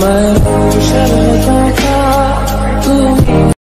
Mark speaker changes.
Speaker 1: My ocean